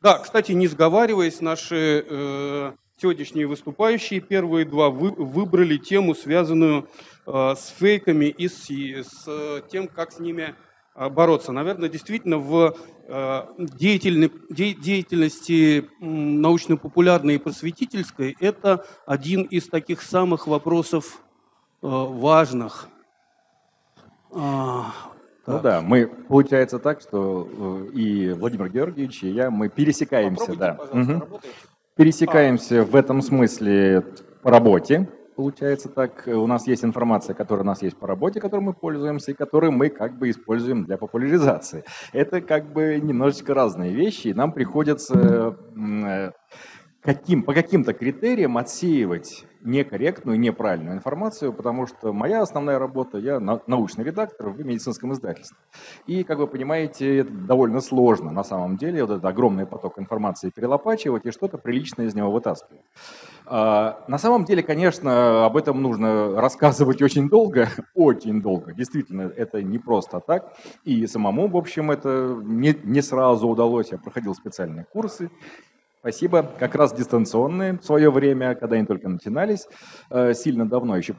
Да, кстати, не сговариваясь, наши э, сегодняшние выступающие, первые два, вы, выбрали тему, связанную э, с фейками и с, с э, тем, как с ними э, бороться. Наверное, действительно в э, деятельности научно-популярной и просветительской это один из таких самых вопросов важных. А, ну да, мы получается так, что э, и Владимир Георгиевич, и я, мы пересекаемся, да. Угу. Пересекаемся а. в этом смысле по работе, получается так. У нас есть информация, которая у нас есть по работе, которой мы пользуемся, и которую мы как бы используем для популяризации. Это как бы немножечко разные вещи, и нам приходится э, каким, по каким-то критериям отсеивать некорректную, неправильную информацию, потому что моя основная работа, я научный редактор в медицинском издательстве. И, как вы понимаете, это довольно сложно на самом деле, вот этот огромный поток информации перелопачивать и что-то приличное из него вытаскивать. А, на самом деле, конечно, об этом нужно рассказывать очень долго, очень долго. Действительно, это не просто так. И самому, в общем, это не, не сразу удалось. Я проходил специальные курсы, Спасибо. Как раз дистанционные в свое время, когда они только начинались, э, сильно давно еще,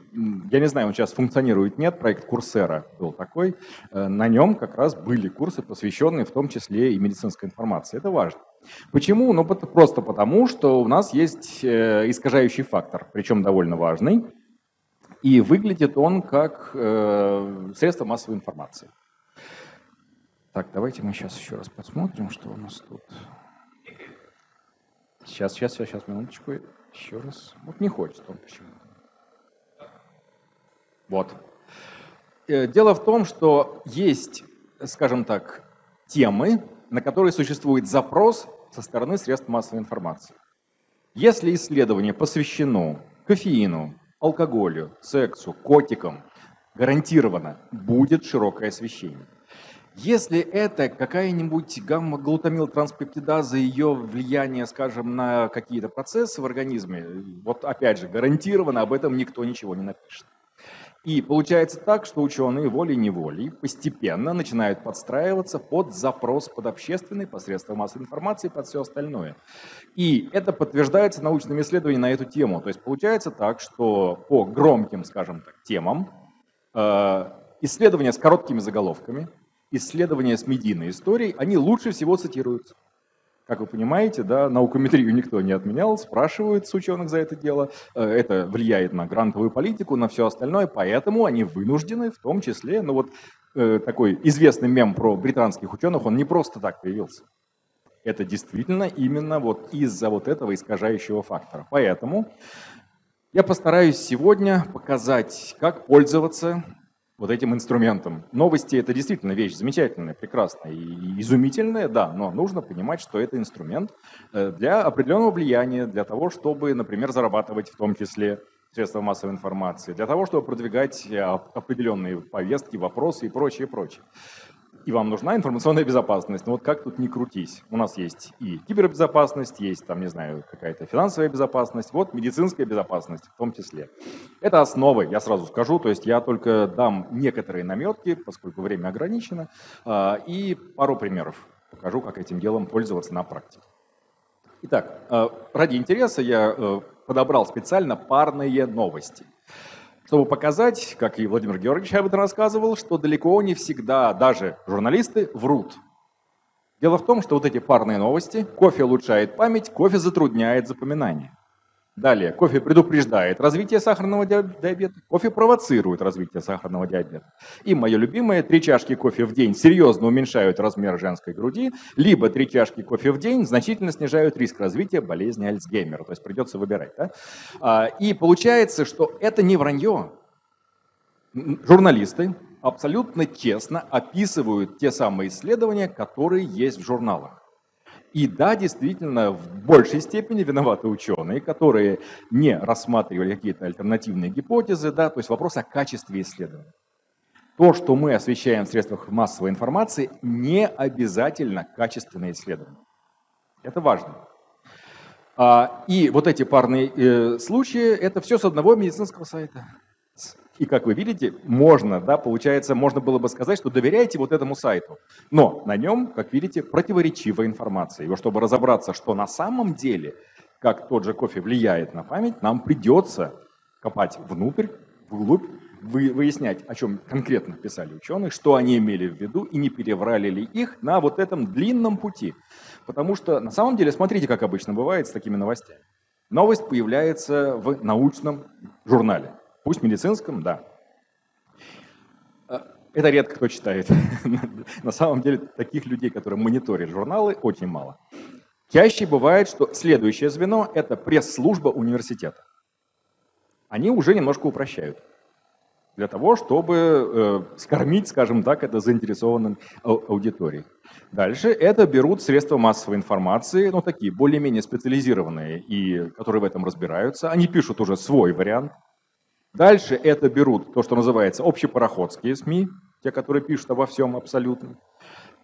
я не знаю, он сейчас функционирует, нет, проект Курсера был такой, э, на нем как раз были курсы, посвященные в том числе и медицинской информации. Это важно. Почему? Ну, просто потому, что у нас есть э, искажающий фактор, причем довольно важный, и выглядит он как средство массовой информации. Так, давайте мы сейчас еще раз посмотрим, что у нас тут. Сейчас, сейчас, сейчас, сейчас, минуточку. Еще раз. Вот не хочет он почему-то. Вот. Э, дело в том, что есть, скажем так, темы, на которые существует запрос со стороны средств массовой информации. Если исследование посвящено кофеину, алкоголю, сексу, котикам, гарантированно будет широкое освещение. Если это какая-нибудь гамма-глутамил-транспептидаза, ее влияние, скажем, на какие-то процессы в организме, вот опять же, гарантированно об этом никто ничего не напишет. И получается так, что ученые волей-неволей постепенно начинают подстраиваться под запрос, под общественный, посредством массовой информации, под все остальное. И это подтверждается научными исследованиями на эту тему. То есть получается так, что по громким, скажем так, темам, э, исследования с короткими заголовками – исследования с медийной историей, они лучше всего цитируются. Как вы понимаете, да, наукометрию никто не отменял, спрашивают с ученых за это дело. Э, это влияет на грантовую политику, на все остальное, поэтому они вынуждены, в том числе, ну вот э, такой известный мем про британских ученых, он не просто так появился. Это действительно именно вот из-за вот этого искажающего фактора. Поэтому я постараюсь сегодня показать, как пользоваться вот этим инструментом. Новости – это действительно вещь замечательная, прекрасная и изумительная, да, но нужно понимать, что это инструмент э, для определенного влияния, для того, чтобы, например, зарабатывать в том числе средства массовой информации, для того, чтобы продвигать э, определенные повестки, вопросы и прочее, прочее и вам нужна информационная безопасность. Ну вот как тут не крутись. У нас есть и кибербезопасность, есть там, не знаю, какая-то финансовая безопасность, вот медицинская безопасность в том числе. Это основы, я сразу скажу, то есть я только дам некоторые наметки, поскольку время ограничено, а, и пару примеров покажу, как этим делом пользоваться на практике. Итак, а, ради интереса я э, подобрал специально парные новости – чтобы показать, как и Владимир Георгиевич об этом рассказывал, что далеко не всегда даже журналисты врут. Дело в том, что вот эти парные новости, кофе улучшает память, кофе затрудняет запоминание. Далее, кофе предупреждает развитие сахарного диабета, кофе провоцирует развитие сахарного диабета. И мое любимое, три чашки кофе в день серьезно уменьшают размер женской груди, либо три чашки кофе в день значительно снижают риск развития болезни Альцгеймера. То есть придется выбирать. Да? А, и получается, что это не вранье. Журналисты абсолютно честно описывают те самые исследования, которые есть в журналах. И да, действительно, в большей степени виноваты ученые, которые не рассматривали какие-то альтернативные гипотезы, да, то есть вопрос о качестве исследования. То, что мы освещаем в средствах массовой информации, не обязательно качественное исследование. Это важно. А, и вот эти парные э, случаи, это все с одного медицинского сайта. И как вы видите, можно, да, получается, можно было бы сказать, что доверяйте вот этому сайту. Но на нем, как видите, противоречивая информация. И вот чтобы разобраться, что на самом деле, как тот же кофе влияет на память, нам придется копать внутрь, вглубь, выяснять, о чем конкретно писали ученые, что они имели в виду и не переврали ли их на вот этом длинном пути. Потому что на самом деле, смотрите, как обычно бывает с такими новостями. Новость появляется в научном журнале. Пусть медицинском, да. А, это редко кто читает. На самом деле таких людей, которые мониторят журналы, очень мало. Чаще бывает, что следующее звено – это пресс-служба университета. Они уже немножко упрощают для того, чтобы э, скормить, скажем так, это заинтересованным аудиторией. Дальше это берут средства массовой информации, ну такие более-менее специализированные и которые в этом разбираются. Они пишут уже свой вариант. Дальше это берут то, что называется общепароходские СМИ, те, которые пишут обо всем абсолютно.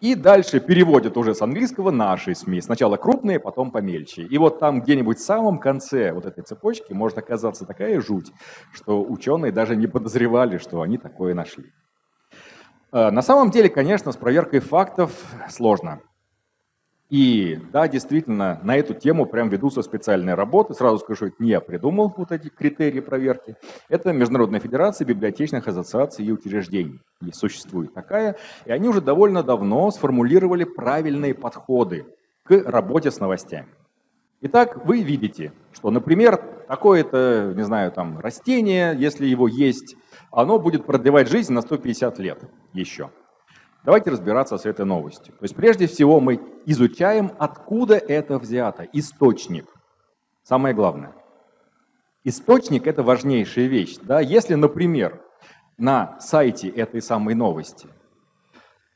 И дальше переводят уже с английского наши СМИ. Сначала крупные, потом помельче. И вот там где-нибудь в самом конце вот этой цепочки может оказаться такая жуть, что ученые даже не подозревали, что они такое нашли. Э, на самом деле, конечно, с проверкой фактов сложно. И да, действительно, на эту тему прям ведутся специальные работы. Сразу скажу, это не я придумал вот эти критерии проверки. Это Международная федерация библиотечных ассоциаций и учреждений. И существует такая. И они уже довольно давно сформулировали правильные подходы к работе с новостями. Итак, вы видите, что, например, такое-то, не знаю, там, растение, если его есть, оно будет продлевать жизнь на 150 лет еще. Давайте разбираться с этой новостью. То есть прежде всего мы изучаем, откуда это взято, источник. Самое главное. Источник – это важнейшая вещь. Да? Если, например, на сайте этой самой новости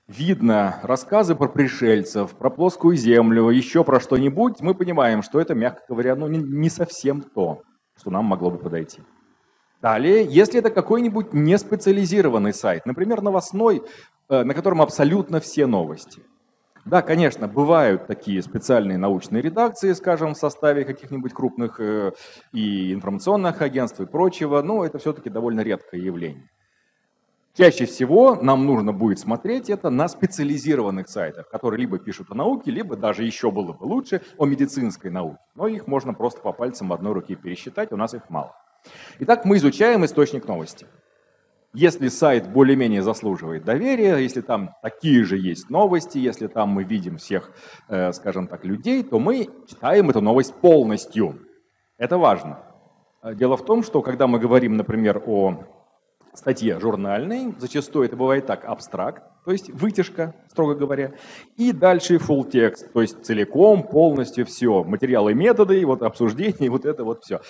видно рассказы про пришельцев, про плоскую землю, еще про что-нибудь, мы понимаем, что это, мягко говоря, ну, не совсем то, что нам могло бы подойти. Далее, если это какой-нибудь неспециализированный сайт, например, новостной, на котором абсолютно все новости. Да, конечно, бывают такие специальные научные редакции, скажем, в составе каких-нибудь крупных э, и информационных агентств и прочего, но это все-таки довольно редкое явление. Чаще всего нам нужно будет смотреть это на специализированных сайтах, которые либо пишут о науке, либо даже еще было бы лучше о медицинской науке. Но их можно просто по пальцам одной руки пересчитать, у нас их мало. Итак, мы изучаем источник новости. Если сайт более-менее заслуживает доверия, если там такие же есть новости, если там мы видим всех, э, скажем так, людей, то мы читаем эту новость полностью. Это важно. Э, дело в том, что когда мы говорим, например, о статье журнальной, зачастую это бывает так, абстракт, то есть вытяжка, строго говоря, и дальше full текст, то есть целиком, полностью все, материалы, методы, вот обсуждение, вот это вот все.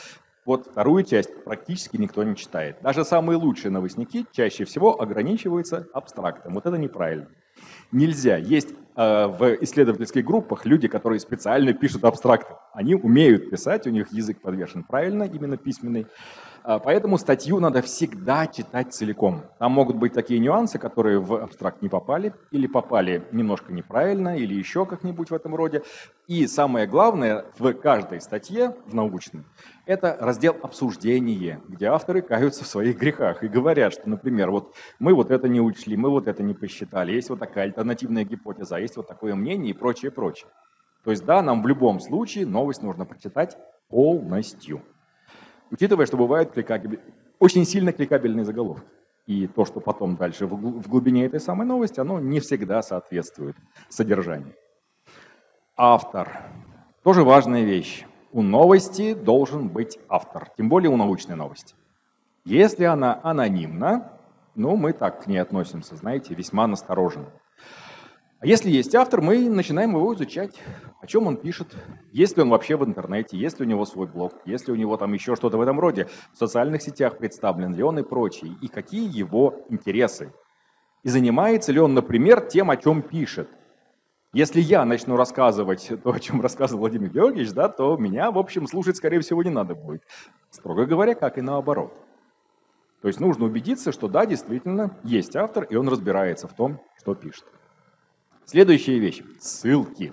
Вот вторую часть практически никто не читает. Даже самые лучшие новостники чаще всего ограничиваются абстрактом. Вот это неправильно. Нельзя. Есть э, в исследовательских группах люди, которые специально пишут абстракты. Они умеют писать, у них язык подвешен правильно, именно письменный. А, поэтому статью надо всегда читать целиком. Там могут быть такие нюансы, которые в абстракт не попали, или попали немножко неправильно, или еще как-нибудь в этом роде. И самое главное в каждой статье, в научной, это раздел обсуждения, где авторы каются в своих грехах и говорят, что, например, вот мы вот это не учли, мы вот это не посчитали, есть вот такая альтернативная гипотеза, есть вот такое мнение и прочее, прочее. То есть да, нам в любом случае новость нужно прочитать полностью учитывая, что бывают кликабель... очень сильно кликабельные заголовки. И то, что потом дальше в глубине этой самой новости, оно не всегда соответствует содержанию. Автор. Тоже важная вещь. У новости должен быть автор, тем более у научной новости. Если она анонимна, ну, мы так к ней относимся, знаете, весьма настороженно. А если есть автор, мы начинаем его изучать, о чем он пишет, есть ли он вообще в интернете, есть ли у него свой блог, есть ли у него там еще что-то в этом роде, в социальных сетях представлен ли он и прочее, и какие его интересы. И занимается ли он, например, тем, о чем пишет. Если я начну рассказывать то, о чем рассказывал Владимир Георгиевич, да, то меня, в общем, слушать, скорее всего, не надо будет. Строго говоря, как и наоборот. То есть нужно убедиться, что да, действительно, есть автор, и он разбирается в том, что пишет. Следующая вещь – ссылки.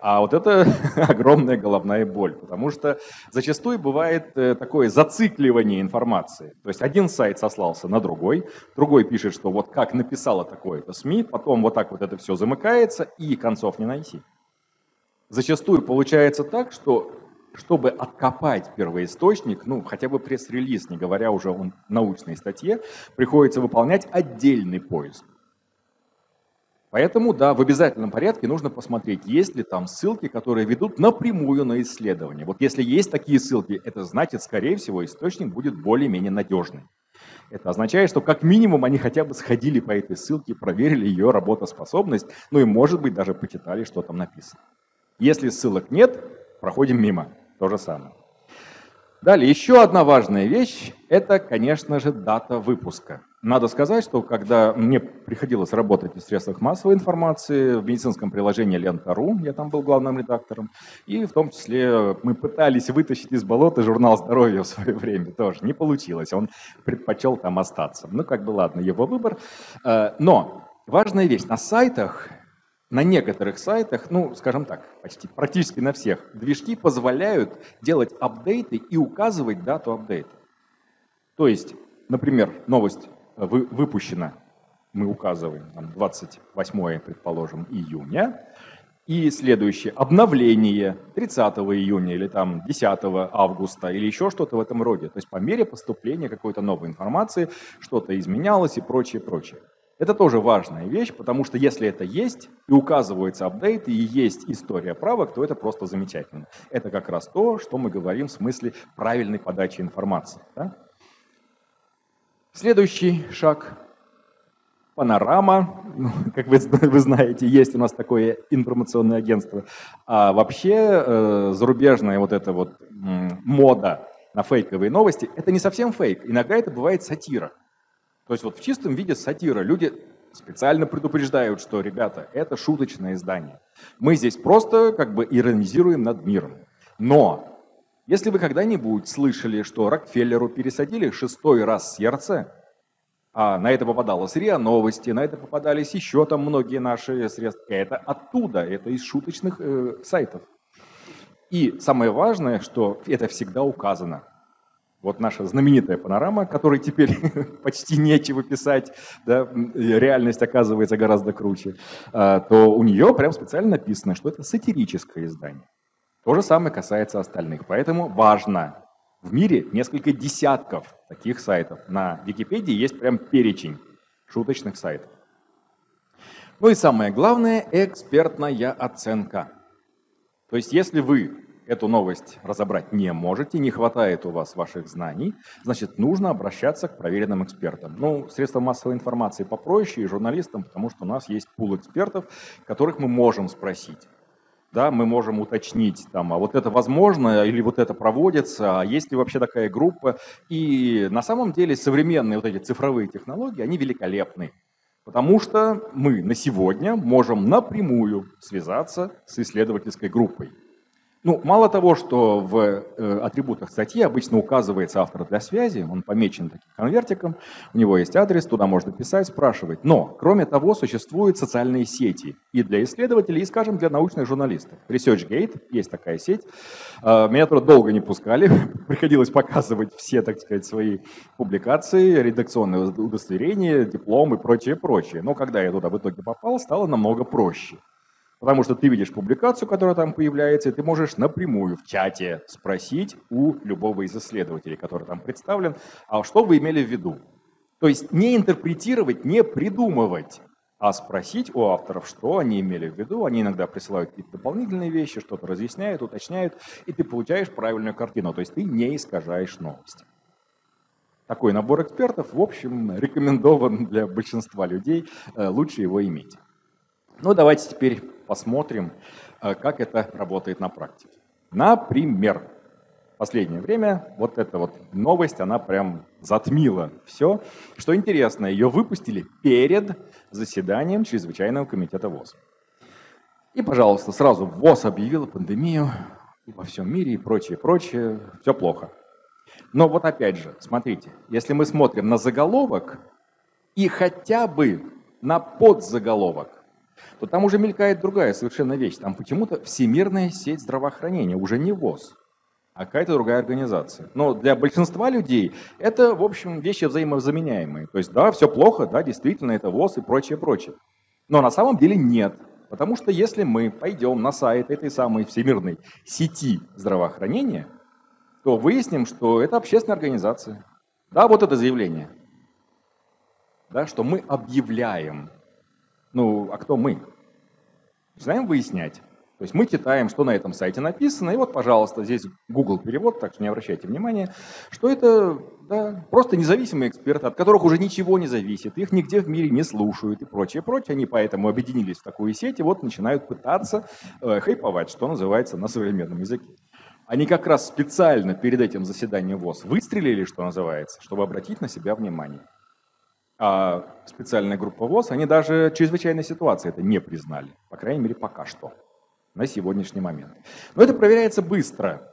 А вот это огромная головная боль, потому что зачастую бывает э, такое зацикливание информации. То есть один сайт сослался на другой, другой пишет, что вот как написала такое-то СМИ, потом вот так вот это все замыкается и концов не найти. Зачастую получается так, что чтобы откопать первоисточник, ну, хотя бы пресс-релиз, не говоря уже о научной статье, приходится выполнять отдельный поиск. Поэтому, да, в обязательном порядке нужно посмотреть, есть ли там ссылки, которые ведут напрямую на исследование. Вот если есть такие ссылки, это значит, скорее всего, источник будет более-менее надежный. Это означает, что как минимум они хотя бы сходили по этой ссылке, проверили ее работоспособность, ну и, может быть, даже почитали, что там написано. Если ссылок нет, проходим мимо. То же самое. Далее, еще одна важная вещь – это, конечно же, дата выпуска. Надо сказать, что когда мне приходилось работать в средствах массовой информации, в медицинском приложении Лента.ру, я там был главным редактором, и в том числе мы пытались вытащить из болота журнал здоровья в свое время, тоже не получилось, он предпочел там остаться. Ну, как бы ладно, его выбор. Э, но важная вещь, на сайтах на некоторых сайтах, ну, скажем так, почти практически на всех, движки позволяют делать апдейты и указывать дату апдейта. То есть, например, новость вы, выпущена, мы указываем там, 28, предположим, июня, и следующее обновление 30 июня или там 10 августа или еще что-то в этом роде. То есть по мере поступления какой-то новой информации что-то изменялось и прочее, прочее. Это тоже важная вещь, потому что если это есть, и указывается апдейт, и есть история правок, то это просто замечательно. Это как раз то, что мы говорим в смысле правильной подачи информации. Да? Следующий шаг – панорама. Ну, как вы, вы знаете, есть у нас такое информационное агентство. А вообще э, зарубежная вот эта вот мода на фейковые новости – это не совсем фейк. Иногда это бывает сатира. То есть вот в чистом виде сатира. Люди специально предупреждают, что, ребята, это шуточное издание. Мы здесь просто как бы иронизируем над миром. Но если вы когда-нибудь слышали, что Рокфеллеру пересадили шестой раз сердце, а на это попадалось РИА Новости, на это попадались еще там многие наши средства, это оттуда, это из шуточных э, сайтов. И самое важное, что это всегда указано вот наша знаменитая панорама, которой теперь почти нечего писать, да, реальность оказывается гораздо круче, а, то у нее прям специально написано, что это сатирическое издание. То же самое касается остальных. Поэтому важно. В мире несколько десятков таких сайтов. На Википедии есть прям перечень шуточных сайтов. Ну и самое главное – экспертная оценка. То есть если вы эту новость разобрать не можете, не хватает у вас ваших знаний, значит, нужно обращаться к проверенным экспертам. Ну, средства массовой информации попроще и журналистам, потому что у нас есть пул экспертов, которых мы можем спросить. Да, мы можем уточнить, там, а вот это возможно или вот это проводится, а есть ли вообще такая группа. И на самом деле современные вот эти цифровые технологии, они великолепны. Потому что мы на сегодня можем напрямую связаться с исследовательской группой. Ну, мало того, что в э, атрибутах статьи обычно указывается автор для связи, он помечен таким конвертиком, у него есть адрес, туда можно писать, спрашивать. Но, кроме того, существуют социальные сети и для исследователей, и, скажем, для научных журналистов. ResearchGate, есть такая сеть. Э, меня туда долго не пускали, приходилось показывать все, так сказать, свои публикации, редакционные удостоверения, дипломы и прочее, прочее. Но когда я туда в итоге попал, стало намного проще. Потому что ты видишь публикацию, которая там появляется, и ты можешь напрямую в чате спросить у любого из исследователей, который там представлен, а что вы имели в виду. То есть не интерпретировать, не придумывать, а спросить у авторов, что они имели в виду. Они иногда присылают какие-то дополнительные вещи, что-то разъясняют, уточняют, и ты получаешь правильную картину. То есть ты не искажаешь новости. Такой набор экспертов, в общем, рекомендован для большинства людей, э, лучше его иметь. Ну, давайте теперь посмотрим, э, как это работает на практике. Например, в последнее время вот эта вот новость, она прям затмила все. Что интересно, ее выпустили перед заседанием Чрезвычайного комитета ВОЗ. И, пожалуйста, сразу ВОЗ объявила пандемию во всем мире и прочее, прочее. Все плохо. Но вот опять же, смотрите, если мы смотрим на заголовок и хотя бы на подзаголовок, то там уже мелькает другая совершенно вещь. Там почему-то всемирная сеть здравоохранения, уже не ВОЗ, а какая-то другая организация. Но для большинства людей это, в общем, вещи взаимозаменяемые. То есть, да, все плохо, да, действительно, это ВОЗ и прочее, прочее. Но на самом деле нет. Потому что если мы пойдем на сайт этой самой всемирной сети здравоохранения, то выясним, что это общественная организация. Да, вот это заявление. Да, что мы объявляем. Ну, а кто мы? Начинаем выяснять. То есть мы читаем, что на этом сайте написано, и вот, пожалуйста, здесь Google перевод, так что не обращайте внимания, что это да, просто независимые эксперты, от которых уже ничего не зависит, их нигде в мире не слушают и прочее, прочее. Они поэтому объединились в такую сеть и вот начинают пытаться э, хайповать, что называется на современном языке. Они как раз специально перед этим заседанием ВОЗ выстрелили, что называется, чтобы обратить на себя внимание. А специальная группа ВОЗ, они даже чрезвычайной ситуации это не признали, по крайней мере, пока что на сегодняшний момент. Но это проверяется быстро.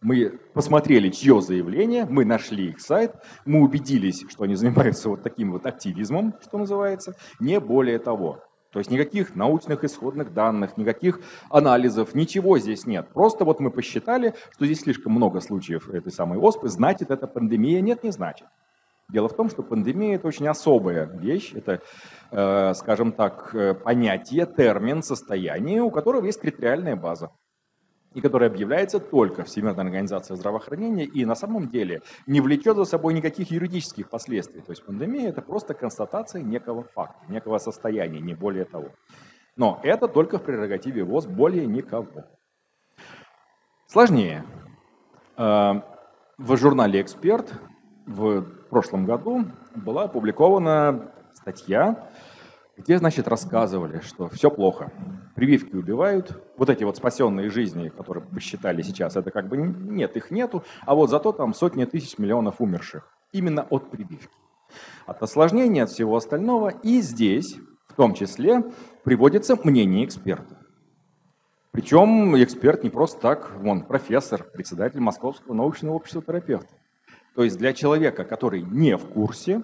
Мы посмотрели, чье заявление, мы нашли их сайт, мы убедились, что они занимаются вот таким вот активизмом, что называется, не более того. То есть никаких научных исходных данных, никаких анализов, ничего здесь нет. Просто вот мы посчитали, что здесь слишком много случаев этой самой оспы, значит это пандемия? Нет, не значит. Дело в том, что пандемия – это очень особая вещь, это, э, скажем так, э, понятие, термин, состояние, у которого есть критериальная база и которая объявляется только Всемирной организацией здравоохранения и на самом деле не влечет за собой никаких юридических последствий. То есть пандемия – это просто констатация некого факта, некого состояния, не более того. Но это только в прерогативе ВОЗ, более никого. Сложнее. Э, в журнале «Эксперт» в прошлом году была опубликована статья, где, значит, рассказывали, что все плохо, прививки убивают, вот эти вот спасенные жизни, которые посчитали сейчас, это как бы нет, их нету, а вот зато там сотни тысяч миллионов умерших именно от прививки. От осложнений, от всего остального. И здесь, в том числе, приводится мнение эксперта. Причем эксперт не просто так, он профессор, председатель Московского научного общества терапевтов. То есть для человека, который не в курсе,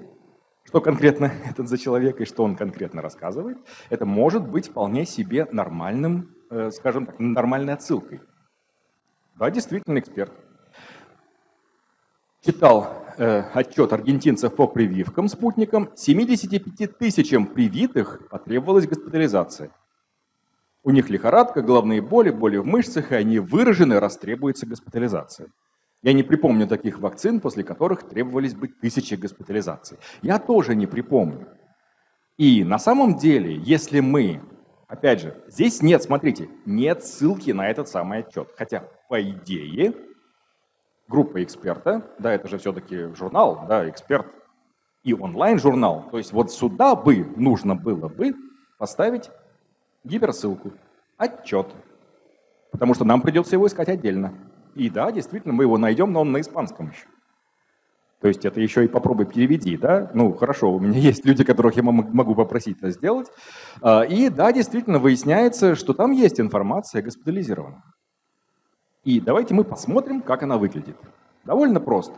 что конкретно этот за человек и что он конкретно рассказывает, это может быть вполне себе нормальным, э, скажем так, нормальной отсылкой. Да, действительно эксперт. Читал э, отчет аргентинцев по прививкам спутникам. 75 тысячам привитых потребовалась госпитализация. У них лихорадка, головные боли, боли в мышцах, и они выражены, раз требуется госпитализация. Я не припомню таких вакцин, после которых требовались бы тысячи госпитализаций. Я тоже не припомню. И на самом деле, если мы, опять же, здесь нет, смотрите, нет ссылки на этот самый отчет. Хотя, по идее, группа эксперта, да, это же все-таки журнал, да, эксперт и онлайн-журнал. То есть вот сюда бы нужно было бы поставить гиперссылку, отчет. Потому что нам придется его искать отдельно. И да, действительно, мы его найдем, но он на испанском еще. То есть это еще и попробуй переведи, да? Ну, хорошо, у меня есть люди, которых я могу попросить это сделать. А, и да, действительно, выясняется, что там есть информация госпитализированных. И давайте мы посмотрим, как она выглядит. Довольно просто.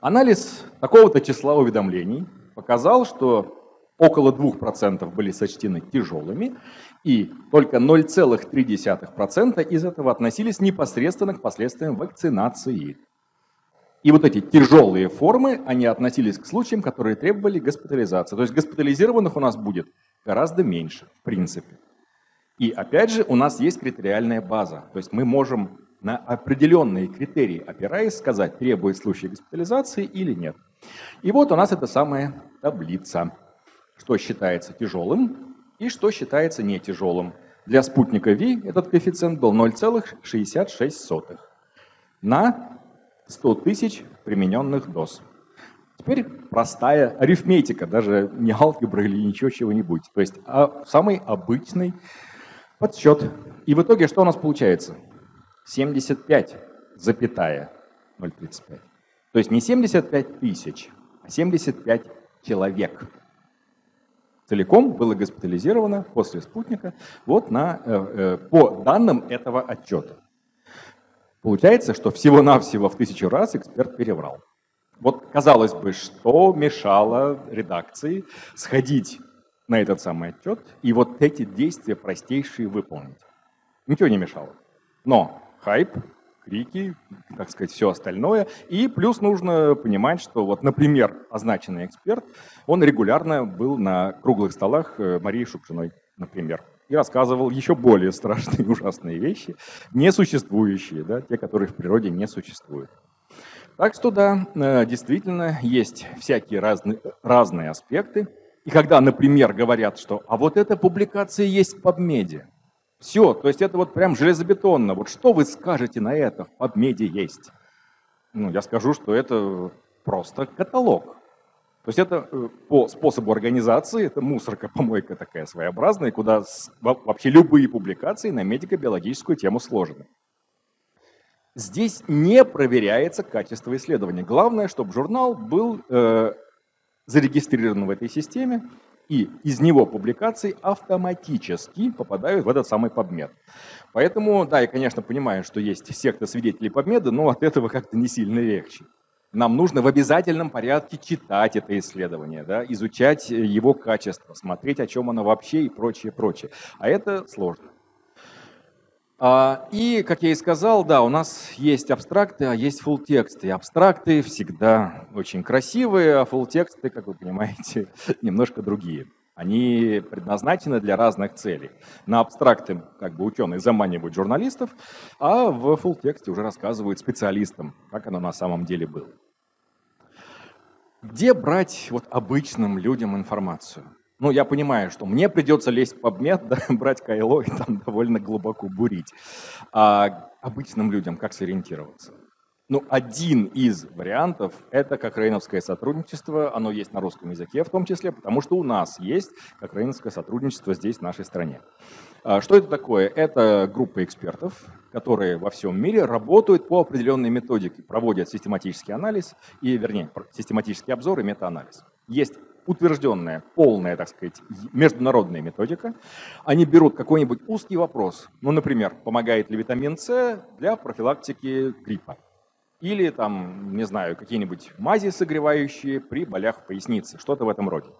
Анализ такого-то числа уведомлений показал, что около 2% были сочтены тяжелыми, и только 0,3% из этого относились непосредственно к последствиям вакцинации. И вот эти тяжелые формы, они относились к случаям, которые требовали госпитализации. То есть госпитализированных у нас будет гораздо меньше, в принципе. И опять же, у нас есть критериальная база. То есть мы можем на определенные критерии опираясь сказать, требует случай госпитализации или нет. И вот у нас эта самая таблица что считается тяжелым и что считается не тяжелым. Для спутника V этот коэффициент был 0,66 на 100 тысяч примененных доз. Теперь простая арифметика, даже не алгебра или ничего чего-нибудь. То есть а самый обычный подсчет. И в итоге что у нас получается? 75, запятая 0,35. То есть не 75 тысяч, а 75 человек целиком было госпитализировано после спутника вот на, э, э, по данным этого отчета. Получается, что всего-навсего в тысячу раз эксперт переврал. Вот казалось бы, что мешало редакции сходить на этот самый отчет и вот эти действия простейшие выполнить. Ничего не мешало. Но хайп, крики, так сказать, все остальное. И плюс нужно понимать, что вот, например, означенный эксперт, он регулярно был на круглых столах э, Марии Шукшиной, например, и рассказывал еще более страшные и ужасные вещи, несуществующие, да, те, которые в природе не существуют. Так что да, э, действительно, есть всякие разные, разные аспекты. И когда, например, говорят, что «а вот эта публикация есть в PubMed», все, то есть это вот прям железобетонно. Вот что вы скажете на это? В PubMed есть. Ну, я скажу, что это просто каталог. То есть это э, по способу организации, это мусорка, помойка такая своеобразная, куда вообще любые публикации на медико-биологическую тему сложены. Здесь не проверяется качество исследования. Главное, чтобы журнал был э, зарегистрирован в этой системе, и из него публикации автоматически попадают в этот самый PubMed. Поэтому, да, я, конечно, понимаю, что есть секта свидетелей PubMed, но от этого как-то не сильно легче. Нам нужно в обязательном порядке читать это исследование, да, изучать его качество, смотреть, о чем оно вообще и прочее, прочее. А это сложно. А, и, как я и сказал, да, у нас есть абстракты, а есть фулл-тексты. Абстракты всегда очень красивые, а фулл-тексты, как вы понимаете, немножко другие. Они предназначены для разных целей. На абстракты как бы ученые заманивают журналистов, а в фулл-тексте уже рассказывают специалистам, как оно на самом деле было. Где брать вот обычным людям информацию? Ну, я понимаю, что мне придется лезть в PubMed, да, брать кайло и там довольно глубоко бурить. А обычным людям как сориентироваться? Ну, один из вариантов – это кокрейновское сотрудничество. Оно есть на русском языке в том числе, потому что у нас есть кокрейновское сотрудничество здесь, в нашей стране. А что это такое? Это группа экспертов, которые во всем мире работают по определенной методике, проводят систематический анализ, и, вернее, систематический обзор и метаанализ. Есть утвержденная, полная, так сказать, международная методика. Они берут какой-нибудь узкий вопрос, ну, например, помогает ли витамин С для профилактики гриппа. Или там, не знаю, какие-нибудь мази согревающие при болях в пояснице, что-то в этом роде.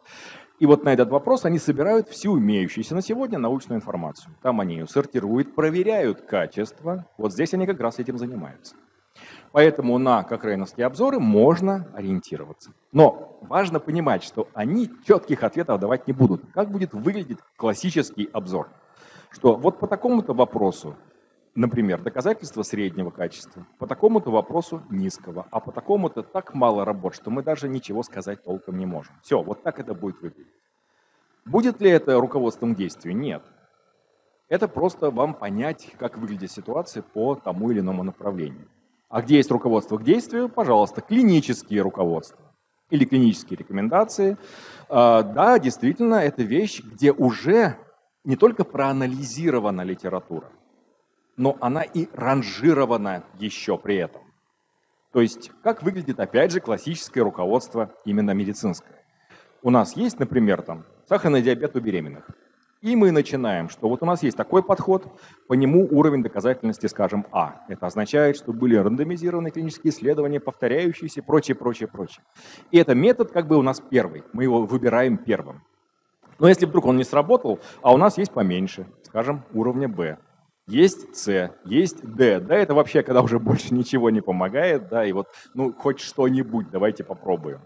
И вот на этот вопрос они собирают всю имеющуюся на сегодня научную информацию. Там они ее сортируют, проверяют качество. Вот здесь они как раз этим занимаются. Поэтому на кокрейновские обзоры можно ориентироваться. Но важно понимать, что они четких ответов давать не будут. Как будет выглядеть классический обзор? Что вот по такому-то вопросу, например, доказательства среднего качества, по такому-то вопросу низкого, а по такому-то так мало работ, что мы даже ничего сказать толком не можем. Все, вот так это будет выглядеть. Будет ли это руководством действия? Нет. Это просто вам понять, как выглядит ситуация по тому или иному направлению. А где есть руководство к действию, пожалуйста, клинические руководства или клинические рекомендации. А, да, действительно, это вещь, где уже не только проанализирована литература, но она и ранжирована еще при этом. То есть, как выглядит, опять же, классическое руководство именно медицинское. У нас есть, например, там, сахарный диабет у беременных. И мы начинаем, что вот у нас есть такой подход, по нему уровень доказательности, скажем, А. Это означает, что были рандомизированные клинические исследования, повторяющиеся, прочее, прочее, прочее. И это метод как бы у нас первый, мы его выбираем первым. Но если вдруг он не сработал, а у нас есть поменьше, скажем, уровня Б, есть С, есть Д. Да, это вообще, когда уже больше ничего не помогает, да, и вот, ну, хоть что-нибудь давайте попробуем.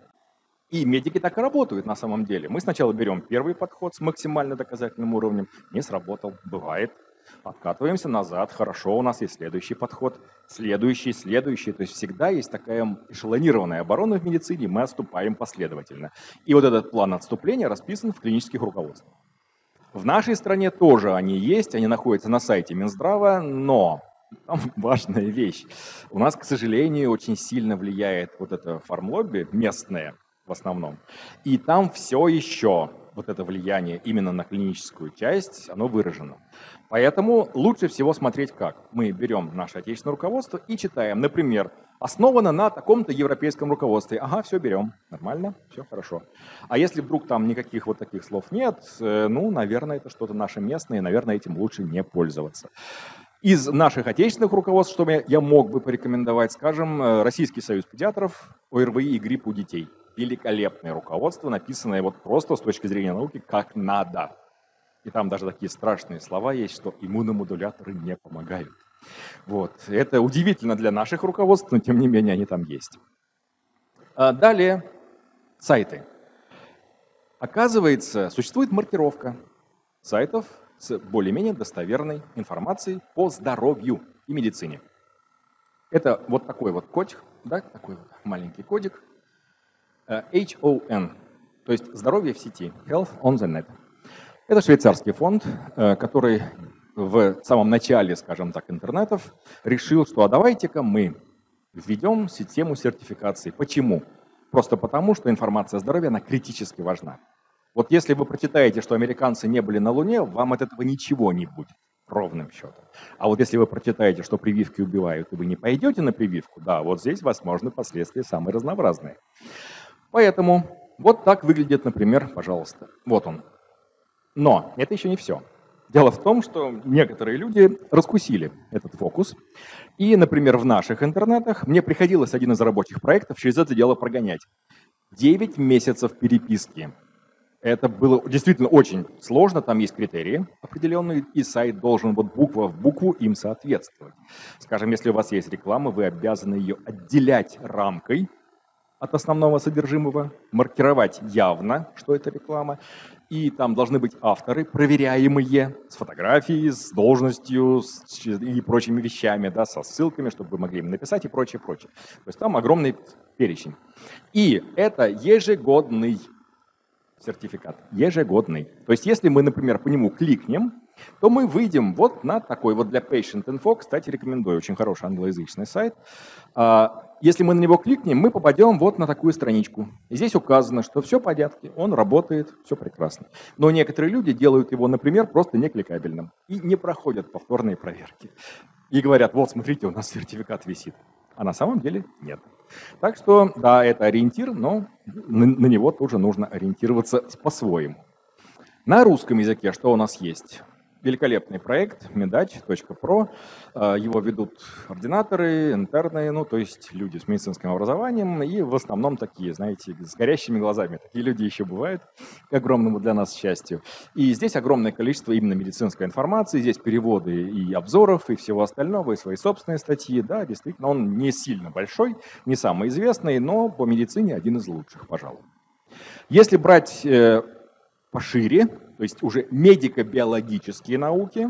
И медики так и работают на самом деле. Мы сначала берем первый подход с максимально доказательным уровнем, не сработал, бывает. Откатываемся назад, хорошо, у нас есть следующий подход, следующий, следующий. То есть всегда есть такая эшелонированная оборона в медицине, мы отступаем последовательно. И вот этот план отступления расписан в клинических руководствах. В нашей стране тоже они есть, они находятся на сайте Минздрава, но там важная вещь. У нас, к сожалению, очень сильно влияет вот это фармлобби местное – в основном. И там все еще вот это влияние именно на клиническую часть, оно выражено. Поэтому лучше всего смотреть как. Мы берем наше отечественное руководство и читаем, например, основано на таком-то европейском руководстве. Ага, все берем, нормально, все хорошо. А если вдруг там никаких вот таких слов нет, э, ну, наверное, это что-то наше местное, и, наверное, этим лучше не пользоваться. Из наших отечественных руководств, что я мог бы порекомендовать, скажем, э, Российский союз педиатров, ОРВИ и грипп у детей – великолепное руководство, написанное вот просто с точки зрения науки как надо. И там даже такие страшные слова есть, что иммуномодуляторы не помогают. Вот. Это удивительно для наших руководств, но тем не менее они там есть. А далее сайты. Оказывается, существует маркировка сайтов с более-менее достоверной информацией по здоровью и медицине. Это вот такой вот кодик, да, такой вот маленький кодик, HON, то есть здоровье в сети, Health on the Net. Это швейцарский фонд, э, который в самом начале, скажем так, интернетов решил, что а давайте-ка мы введем систему сертификации. Почему? Просто потому, что информация о здоровье, она критически важна. Вот если вы прочитаете, что американцы не были на Луне, вам от этого ничего не будет, ровным счетом. А вот если вы прочитаете, что прививки убивают, и вы не пойдете на прививку, да, вот здесь возможны последствия самые разнообразные. Поэтому вот так выглядит, например, пожалуйста, вот он. Но это еще не все. Дело в том, что некоторые люди раскусили этот фокус. И, например, в наших интернетах мне приходилось один из рабочих проектов через это дело прогонять. 9 месяцев переписки это было действительно очень сложно, там есть критерии определенные, и сайт должен вот буква в букву им соответствовать. Скажем, если у вас есть реклама, вы обязаны ее отделять рамкой от основного содержимого, маркировать явно, что это реклама, и там должны быть авторы, проверяемые, с фотографией, с должностью с, и прочими вещами, да, со ссылками, чтобы вы могли им написать и прочее, прочее. То есть там огромный перечень. И это ежегодный сертификат, ежегодный. То есть если мы, например, по нему кликнем, то мы выйдем вот на такой вот для Patient Info, кстати, рекомендую, очень хороший англоязычный сайт. Если мы на него кликнем, мы попадем вот на такую страничку. Здесь указано, что все в порядке, он работает, все прекрасно. Но некоторые люди делают его, например, просто некликабельным и не проходят повторные проверки. И говорят, вот смотрите, у нас сертификат висит. А на самом деле нет. Так что, да, это ориентир, но на него тоже нужно ориентироваться по-своему. На русском языке что у нас есть? Великолепный проект medaч.pro. А, его ведут ординаторы, интерны, ну, то есть люди с медицинским образованием, и в основном такие, знаете, с горящими глазами. Такие люди еще бывают, к огромному для нас счастью. И здесь огромное количество именно медицинской информации, здесь переводы и обзоров, и всего остального, и свои собственные статьи. Да, действительно, он не сильно большой, не самый известный, но по медицине один из лучших, пожалуй. Если брать э, пошире, то есть уже медико-биологические науки,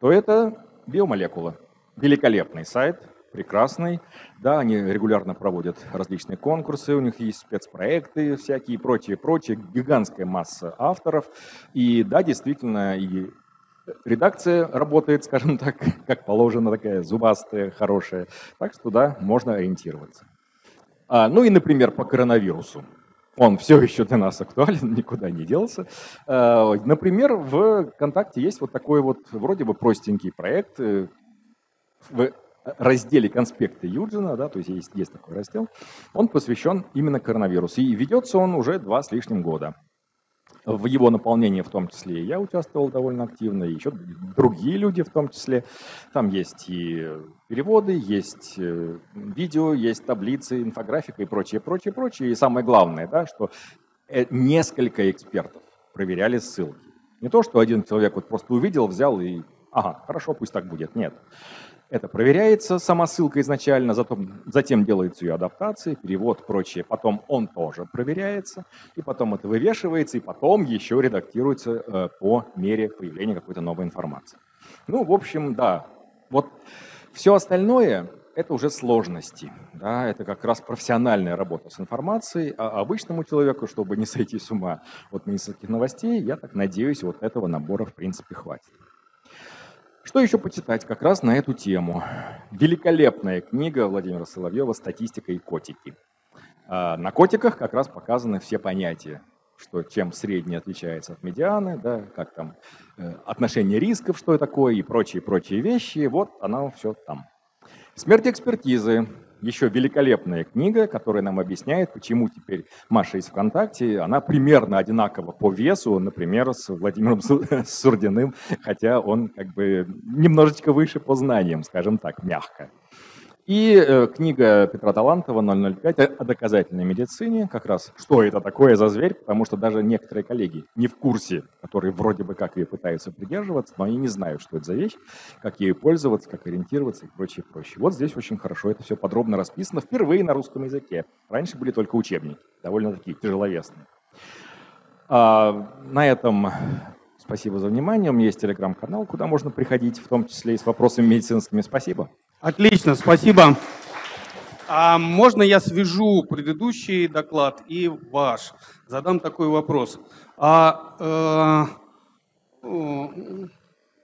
то это биомолекула. Великолепный сайт, прекрасный. Да, они регулярно проводят различные конкурсы, у них есть спецпроекты всякие и прочее, прочее. Гигантская масса авторов. И да, действительно, и редакция работает, скажем так, как положено, такая зубастая, хорошая. Так что да, можно ориентироваться. А, ну и, например, по коронавирусу он все еще для нас актуален, никуда не делся. Э, например, в ВКонтакте есть вот такой вот вроде бы простенький проект э, в разделе конспекты Юджина, да, то есть есть, есть такой раздел, он посвящен именно коронавирусу. И ведется он уже два с лишним года в его наполнении в том числе я участвовал довольно активно, и еще другие люди в том числе. Там есть и переводы, есть э, видео, есть таблицы, инфографика и прочее, прочее, прочее. И самое главное, да, что э, несколько экспертов проверяли ссылки. Не то, что один человек вот просто увидел, взял и, ага, хорошо, пусть так будет. Нет. Это проверяется, сама ссылка изначально, затем, затем делается ее адаптация, перевод, прочее. Потом он тоже проверяется, и потом это вывешивается, и потом еще редактируется э, по мере появления какой-то новой информации. Ну, в общем, да. Вот все остальное – это уже сложности. Да, это как раз профессиональная работа с информацией, а обычному человеку, чтобы не сойти с ума от медицинских новостей, я так надеюсь, вот этого набора в принципе хватит. Что еще почитать как раз на эту тему? Великолепная книга Владимира Соловьева «Статистика и котики». А, на котиках как раз показаны все понятия, что чем средний отличается от медианы, да, как там э, отношение рисков, что это такое и прочие-прочие вещи. Вот оно все там. Смерть экспертизы еще великолепная книга, которая нам объясняет, почему теперь Маша из ВКонтакте, она примерно одинакова по весу, например, с Владимиром Сурдиным, хотя он как бы немножечко выше по знаниям, скажем так, мягко. И э, книга Петра Талантова 005 о доказательной медицине, как раз что это такое за зверь, потому что даже некоторые коллеги не в курсе, которые вроде бы как ее пытаются придерживаться, но они не знают, что это за вещь, как ею пользоваться, как ориентироваться и прочее, прочее. Вот здесь очень хорошо это все подробно расписано, впервые на русском языке. Раньше были только учебники, довольно такие тяжеловесные. А, на этом спасибо за внимание. У меня есть телеграм-канал, куда можно приходить, в том числе и с вопросами медицинскими. Спасибо. Отлично, спасибо. А можно я свяжу предыдущий доклад и ваш? Задам такой вопрос. А э,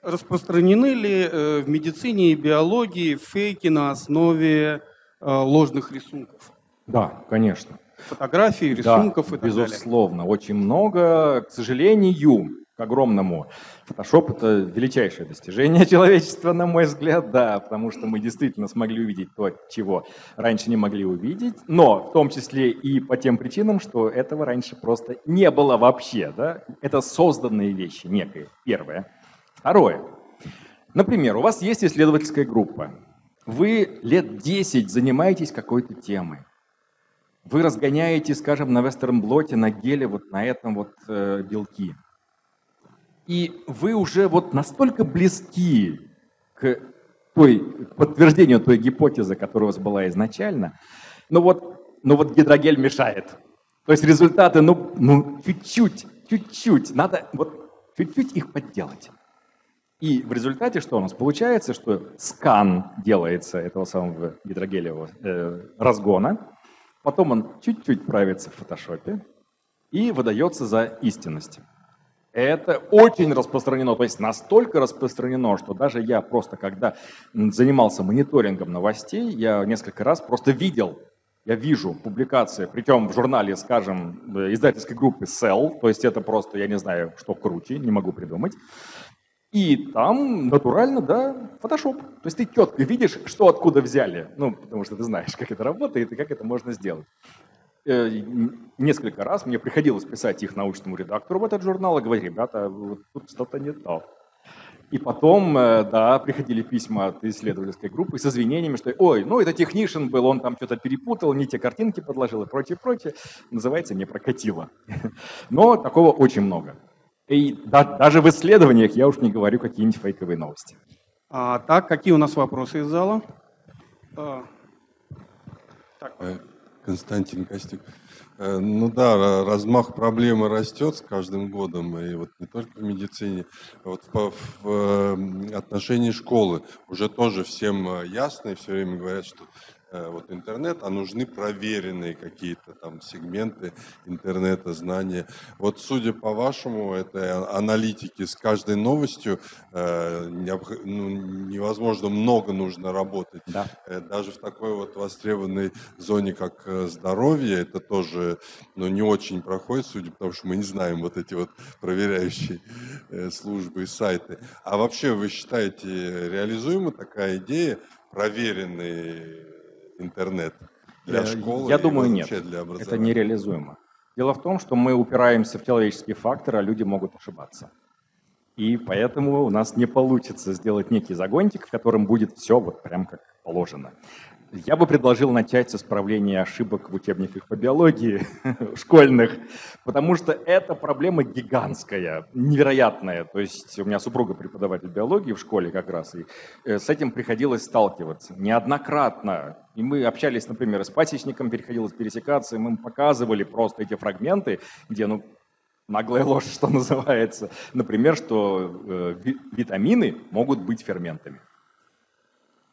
распространены ли э, в медицине и биологии фейки на основе э, ложных рисунков? Да, конечно. Фотографий, рисунков да, и так безусловно, далее. Безусловно, очень много. К сожалению, огромному. Photoshop — это величайшее достижение человечества, на мой взгляд, да, потому что мы действительно смогли увидеть то, чего раньше не могли увидеть, но в том числе и по тем причинам, что этого раньше просто не было вообще, да. Это созданные вещи некие, первое. Второе. Например, у вас есть исследовательская группа. Вы лет 10 занимаетесь какой-то темой. Вы разгоняете, скажем, на вестернблоте, на геле, вот на этом вот э, белки – и вы уже вот настолько близки к той, к подтверждению той гипотезы, которая у вас была изначально, но вот, но вот гидрогель мешает. То есть результаты, ну, ну чуть-чуть, чуть-чуть, надо вот чуть-чуть их подделать. И в результате что у нас получается, что скан делается этого самого гидрогелевого э, разгона, потом он чуть-чуть правится в фотошопе и выдается за истинность. Это очень распространено, то есть настолько распространено, что даже я просто, когда занимался мониторингом новостей, я несколько раз просто видел, я вижу публикации, причем в журнале, скажем, издательской группы Cell, то есть это просто, я не знаю, что круче, не могу придумать, и там натурально, да, фотошоп. То есть ты четко видишь, что откуда взяли. Ну, потому что ты знаешь, как это работает и как это можно сделать. Э, несколько раз мне приходилось писать их научному редактору в этот журнал и говорить, ребята, вот тут что-то не то. И потом, э, да, приходили письма от исследовательской группы с извинениями, что, ой, ну это технишин был, он там что-то перепутал, не те картинки подложил и прочее, прочее. Называется, не прокатило. Но такого очень много. И да, даже в исследованиях я уж не говорю какие-нибудь фейковые новости. А, так, какие у нас вопросы из зала? А, так. Константин Костюк. Э, ну да, размах проблемы растет с каждым годом, и вот не только в медицине, а вот в, в э, отношении школы уже тоже всем э, ясно, и все время говорят, что вот интернет, а нужны проверенные какие-то там сегменты интернета, знания. Вот судя по вашему, это аналитики с каждой новостью э, ну, невозможно много нужно работать. Да. Э, даже в такой вот востребованной зоне, как здоровье, это тоже ну, не очень проходит, судя по тому, что мы не знаем вот эти вот проверяющие службы и сайты. А вообще вы считаете реализуема такая идея, проверенные интернет для школы? Я думаю, нет. Для это нереализуемо. Дело в том, что мы упираемся в человеческий фактор, а люди могут ошибаться. И поэтому у нас не получится сделать некий загонтик, в котором будет все вот прям как положено. Я бы предложил начать с исправления ошибок в учебниках по биологии школьных, потому что эта проблема гигантская, невероятная. То есть у меня супруга преподаватель биологии в школе как раз, и э, с этим приходилось сталкиваться неоднократно. И мы общались, например, с пасечником, переходилось пересекаться, и мы показывали просто эти фрагменты, где, ну, наглая ложь, что называется. Например, что э, витамины могут быть ферментами.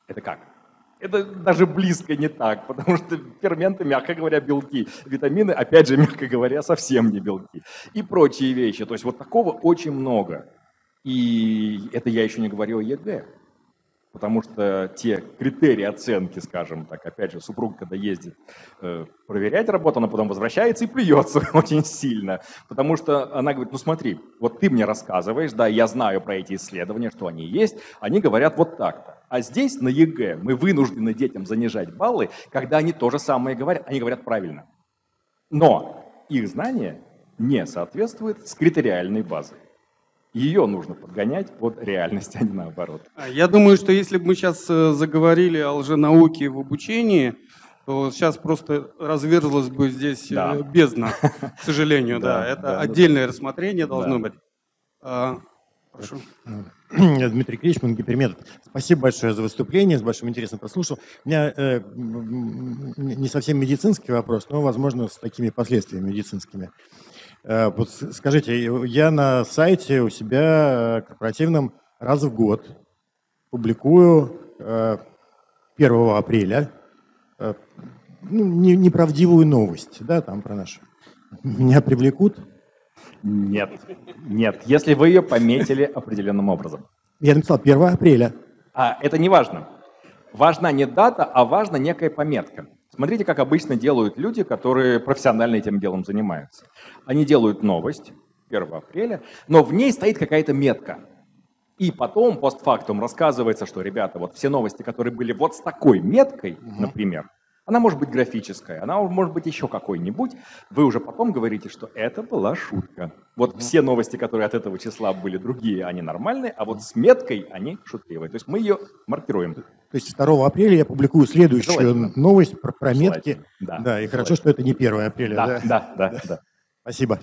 Это как? Это даже близко не так, потому что ферменты, мягко говоря, белки. Витамины, опять же, мягко говоря, совсем не белки. И прочие вещи. То есть вот такого очень много. И это я еще не говорю о ЕГЭ. Потому что те критерии оценки, скажем так, опять же, супруга, когда ездит э, проверять работу, она потом возвращается и плюется очень сильно. Потому что она говорит, ну смотри, вот ты мне рассказываешь, да, я знаю про эти исследования, что они есть, они говорят вот так-то. А здесь на ЕГЭ мы вынуждены детям занижать баллы, когда они то же самое говорят, они говорят правильно. Но их знания не соответствуют с критериальной базой. Ее нужно подгонять под реальность, а не наоборот. А, Я думаю, что если бы мы сейчас заговорили о лженауке в обучении, то сейчас просто разверзлась бы здесь э, Да. бездна, к сожалению, да. Да, Это да, ну, отдельное рассмотрение должно да. быть. А, Прошу. Дмитрий Кричман, Гиперметод. Спасибо большое за выступление, с большим интересом прослушал. У меня э, не совсем медицинский вопрос, но, возможно, с такими последствиями медицинскими. Э, вот скажите, я на сайте у себя э, корпоративном раз в год публикую э, 1 апреля э, ну, не- неправдивую новость, да, там про наш. Меня привлекут? Нет, нет, если вы ее пометили определенным образом. Я написал 1 апреля. А это не важно. Важна не дата, а важна некая пометка. Смотрите, как обычно делают люди, которые профессионально этим делом занимаются. Они делают новость 1 апреля, но в ней стоит какая-то метка. И потом, постфактум, рассказывается, что, ребята, вот все новости, которые были вот с такой меткой, например, она может быть графическая, она может быть еще какой-нибудь, вы уже потом говорите, что это была шутка. Вот все новости, которые от этого числа были другие, они нормальные, а вот с меткой они шутливые. То есть мы ее маркируем. То есть 2 апреля я публикую следующую Желательно. новость про, про метки. Да, Да, и хорошо, что это не 1 апреля. Да, Да, да, да, да. Спасибо.